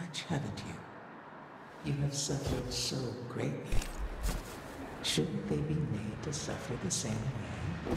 much, haven't you? You have suffered so greatly. Shouldn't they be made to suffer the same way?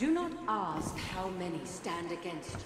Do not ask how many stand against you.